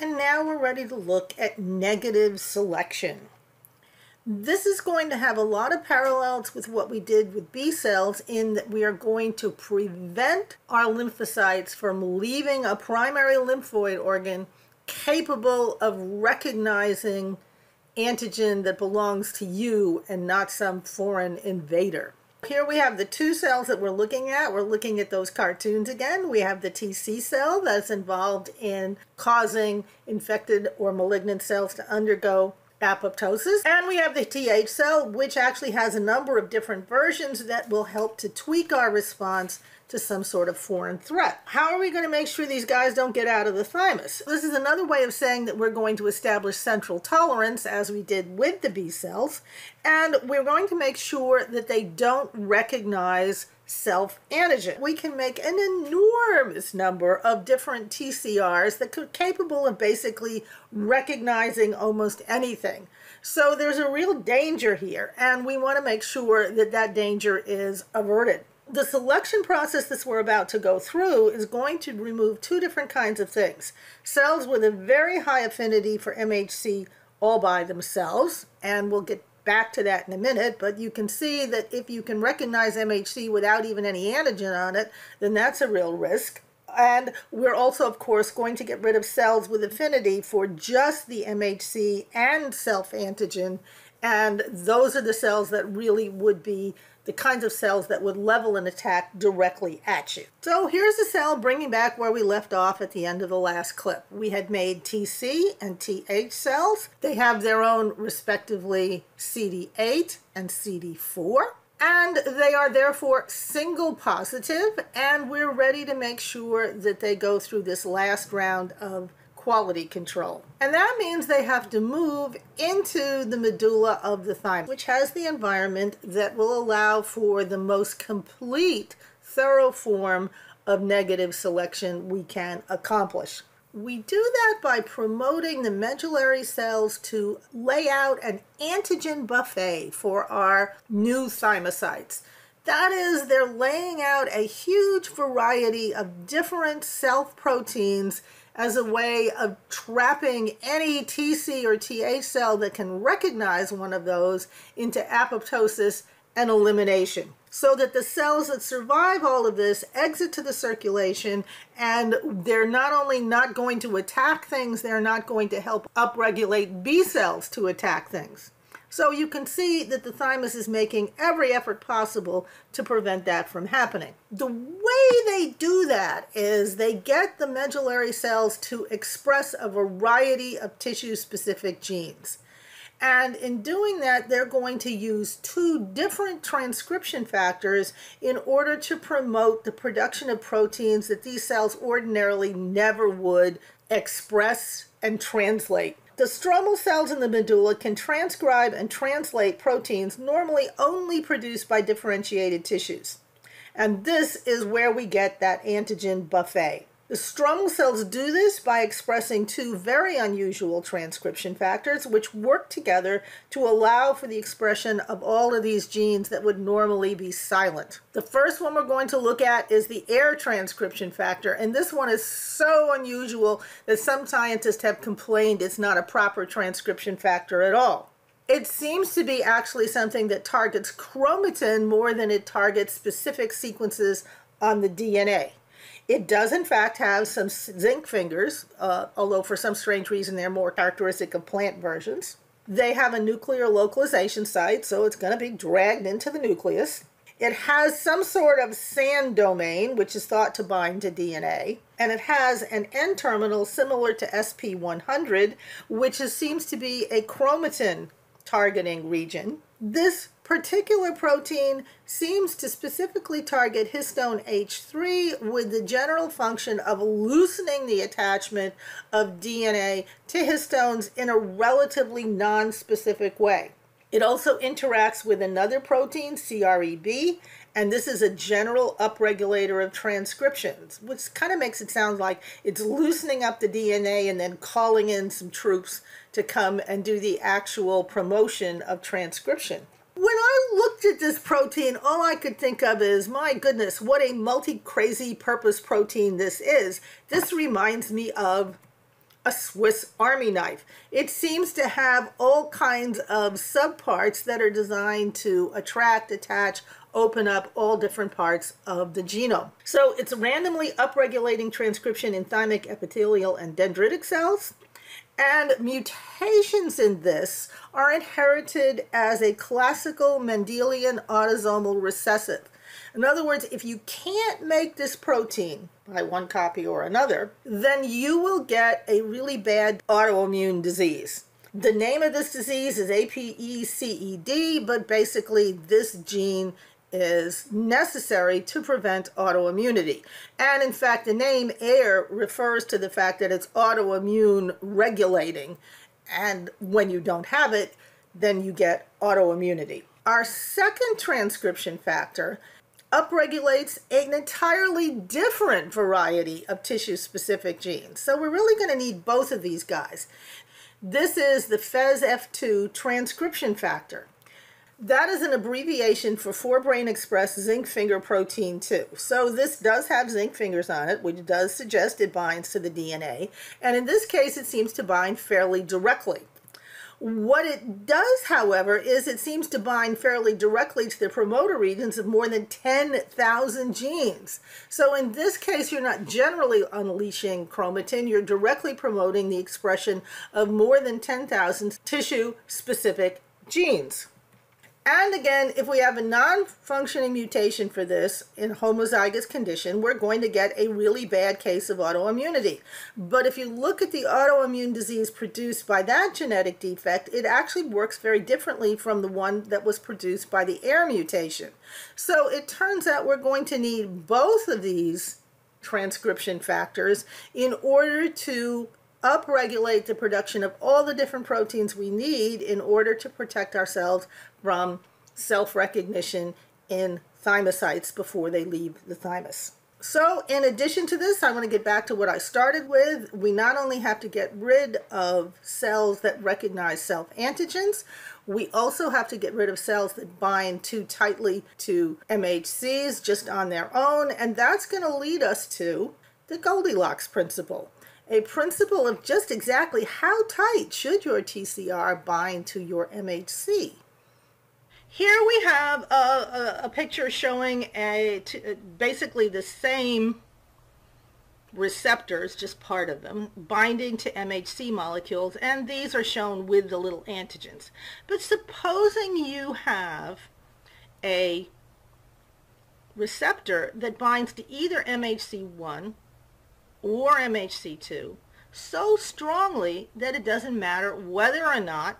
And now we're ready to look at negative selection. This is going to have a lot of parallels with what we did with B cells in that we are going to prevent our lymphocytes from leaving a primary lymphoid organ capable of recognizing antigen that belongs to you and not some foreign invader. Here we have the two cells that we're looking at. We're looking at those cartoons again. We have the TC cell that's involved in causing infected or malignant cells to undergo apoptosis. And we have the TH cell, which actually has a number of different versions that will help to tweak our response to some sort of foreign threat. How are we going to make sure these guys don't get out of the thymus? This is another way of saying that we're going to establish central tolerance as we did with the B cells, and we're going to make sure that they don't recognize self antigen. We can make an enormous number of different TCRs that are capable of basically recognizing almost anything. So there's a real danger here, and we want to make sure that that danger is averted the selection process that we're about to go through is going to remove two different kinds of things. Cells with a very high affinity for MHC all by themselves, and we'll get back to that in a minute, but you can see that if you can recognize MHC without even any antigen on it, then that's a real risk. And we're also, of course, going to get rid of cells with affinity for just the MHC and self-antigen, and those are the cells that really would be the kinds of cells that would level an attack directly at you. So here's the cell bringing back where we left off at the end of the last clip. We had made TC and TH cells. They have their own respectively CD8 and CD4 and they are therefore single positive and we're ready to make sure that they go through this last round of quality control. And that means they have to move into the medulla of the thymus, which has the environment that will allow for the most complete, thorough form of negative selection we can accomplish. We do that by promoting the medullary cells to lay out an antigen buffet for our new thymocytes. That is, they're laying out a huge variety of different self proteins as a way of trapping any TC or TH cell that can recognize one of those into apoptosis and elimination so that the cells that survive all of this exit to the circulation and they're not only not going to attack things, they're not going to help upregulate B cells to attack things. So you can see that the thymus is making every effort possible to prevent that from happening. The way they do that is they get the medullary cells to express a variety of tissue-specific genes. And in doing that, they're going to use two different transcription factors in order to promote the production of proteins that these cells ordinarily never would express and translate the stromal cells in the medulla can transcribe and translate proteins normally only produced by differentiated tissues. And this is where we get that antigen buffet. The stromal cells do this by expressing two very unusual transcription factors which work together to allow for the expression of all of these genes that would normally be silent. The first one we're going to look at is the AIRE transcription factor, and this one is so unusual that some scientists have complained it's not a proper transcription factor at all. It seems to be actually something that targets chromatin more than it targets specific sequences on the DNA. It does, in fact, have some zinc fingers, uh, although for some strange reason they're more characteristic of plant versions. They have a nuclear localization site, so it's going to be dragged into the nucleus. It has some sort of sand domain, which is thought to bind to DNA, and it has an N terminal similar to SP100, which is, seems to be a chromatin targeting region. This particular protein seems to specifically target histone H3 with the general function of loosening the attachment of DNA to histones in a relatively non-specific way. It also interacts with another protein, CREB, and this is a general upregulator of transcriptions, which kind of makes it sound like it's loosening up the DNA and then calling in some troops to come and do the actual promotion of transcription. When I looked at this protein, all I could think of is, my goodness, what a multi-crazy purpose protein this is. This reminds me of a Swiss Army knife. It seems to have all kinds of subparts that are designed to attract, attach, open up all different parts of the genome. So it's randomly upregulating transcription in thymic epithelial and dendritic cells. And mutations in this are inherited as a classical Mendelian autosomal recessive. In other words, if you can't make this protein by one copy or another, then you will get a really bad autoimmune disease. The name of this disease is APECED, but basically this gene is necessary to prevent autoimmunity. And in fact, the name AIRE refers to the fact that it's autoimmune regulating. And when you don't have it, then you get autoimmunity. Our second transcription factor upregulates an entirely different variety of tissue specific genes. So we're really going to need both of these guys. This is the FEZF2 transcription factor. That is an abbreviation for forebrain expressed zinc finger protein 2. So this does have zinc fingers on it, which does suggest it binds to the DNA. And in this case, it seems to bind fairly directly. What it does, however, is it seems to bind fairly directly to the promoter regions of more than 10,000 genes. So in this case, you're not generally unleashing chromatin, you're directly promoting the expression of more than 10,000 tissue-specific genes. And again, if we have a non-functioning mutation for this in homozygous condition, we're going to get a really bad case of autoimmunity. But if you look at the autoimmune disease produced by that genetic defect, it actually works very differently from the one that was produced by the AIRE mutation. So it turns out we're going to need both of these transcription factors in order to upregulate the production of all the different proteins we need in order to protect ourselves from self-recognition in thymocytes before they leave the thymus. So in addition to this, I want to get back to what I started with. We not only have to get rid of cells that recognize self-antigens, we also have to get rid of cells that bind too tightly to MHCs just on their own, and that's going to lead us to the Goldilocks principle a principle of just exactly how tight should your TCR bind to your MHC. Here we have a, a, a picture showing a uh, basically the same receptors, just part of them, binding to MHC molecules, and these are shown with the little antigens. But supposing you have a receptor that binds to either MHC1 or MHC2 so strongly that it doesn't matter whether or not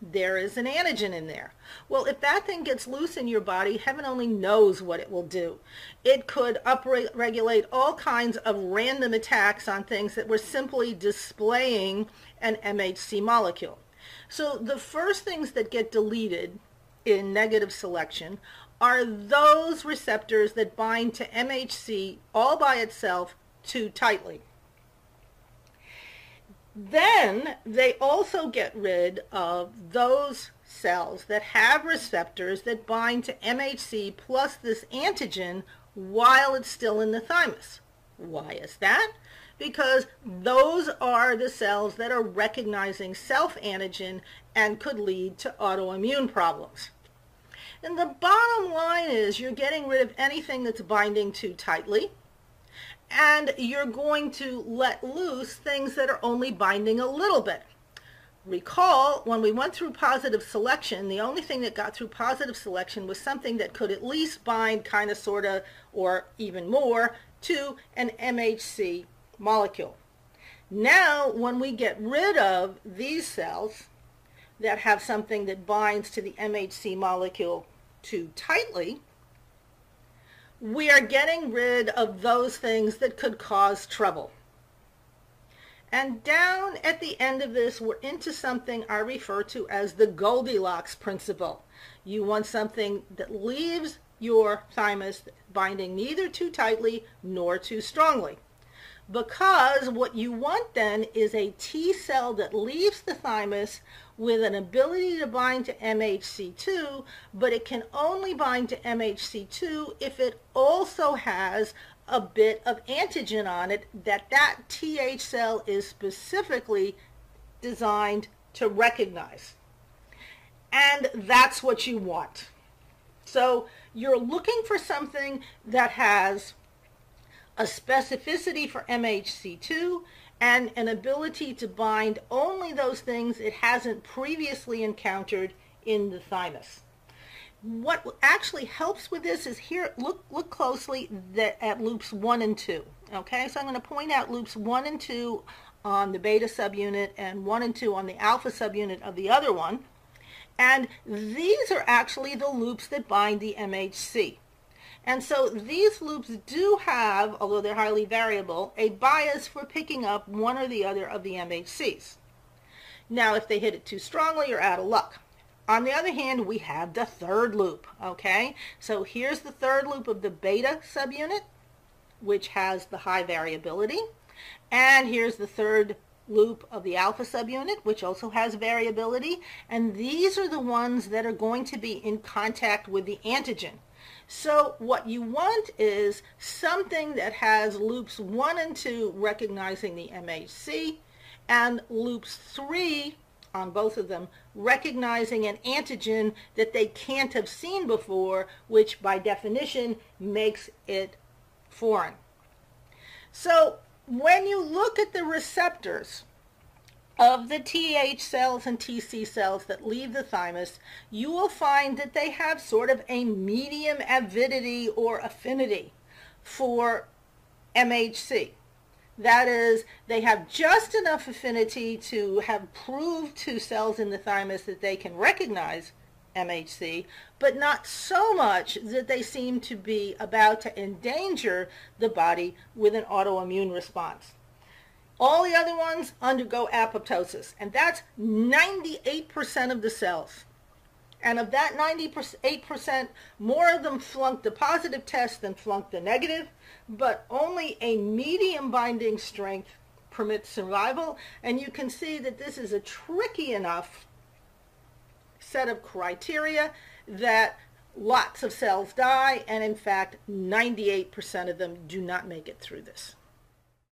there is an antigen in there. Well, if that thing gets loose in your body, heaven only knows what it will do. It could upregulate all kinds of random attacks on things that were simply displaying an MHC molecule. So the first things that get deleted in negative selection are those receptors that bind to MHC all by itself too tightly. Then they also get rid of those cells that have receptors that bind to MHC plus this antigen while it's still in the thymus. Why is that? Because those are the cells that are recognizing self-antigen and could lead to autoimmune problems. And the bottom line is you're getting rid of anything that's binding too tightly and you're going to let loose things that are only binding a little bit. Recall, when we went through positive selection, the only thing that got through positive selection was something that could at least bind kind of, sort of, or even more to an MHC molecule. Now, when we get rid of these cells that have something that binds to the MHC molecule too tightly, we are getting rid of those things that could cause trouble. And down at the end of this, we're into something I refer to as the Goldilocks principle. You want something that leaves your thymus binding neither too tightly nor too strongly because what you want then is a T cell that leaves the thymus with an ability to bind to MHC2, but it can only bind to MHC2 if it also has a bit of antigen on it that that TH cell is specifically designed to recognize. And that's what you want. So you're looking for something that has a specificity for MHC2 and an ability to bind only those things it hasn't previously encountered in the thymus. What actually helps with this is here, look, look closely at loops 1 and 2. Okay, so I'm going to point out loops 1 and 2 on the beta subunit and 1 and 2 on the alpha subunit of the other one. And these are actually the loops that bind the MHC. And so these loops do have, although they're highly variable, a bias for picking up one or the other of the MHCs. Now, if they hit it too strongly, you're out of luck. On the other hand, we have the third loop, okay? So here's the third loop of the beta subunit, which has the high variability. And here's the third loop of the alpha subunit, which also has variability. And these are the ones that are going to be in contact with the antigen. So what you want is something that has loops 1 and 2 recognizing the MHC and loops 3 on both of them recognizing an antigen that they can't have seen before, which by definition makes it foreign. So when you look at the receptors of the TH cells and TC cells that leave the thymus, you will find that they have sort of a medium avidity or affinity for MHC. That is, they have just enough affinity to have proved to cells in the thymus that they can recognize MHC, but not so much that they seem to be about to endanger the body with an autoimmune response. All the other ones undergo apoptosis, and that's 98% of the cells. And of that 98%, more of them flunked the positive test than flunked the negative, but only a medium binding strength permits survival. And you can see that this is a tricky enough set of criteria that lots of cells die, and in fact, 98% of them do not make it through this.